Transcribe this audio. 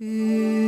hum.